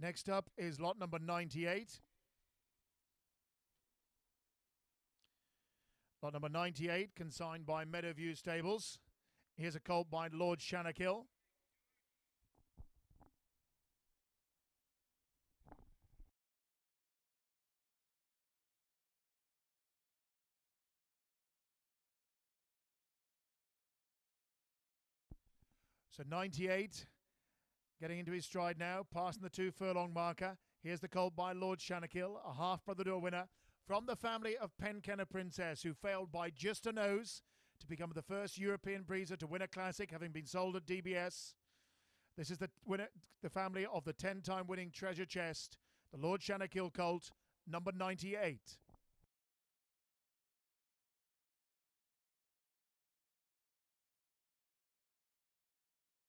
Next up is lot number 98. Lot number 98, consigned by Meadowview Stables. Here's a colt by Lord Shanakill. So 98, getting into his stride now, passing the two furlong marker. Here's the colt by Lord Shanakill, a half brother door winner from the family of Penkenna Princess, who failed by just a nose to become the first European breezer to win a classic, having been sold at DBS. This is the winner, the family of the 10-time winning treasure chest, the Lord Shanakill colt, number 98.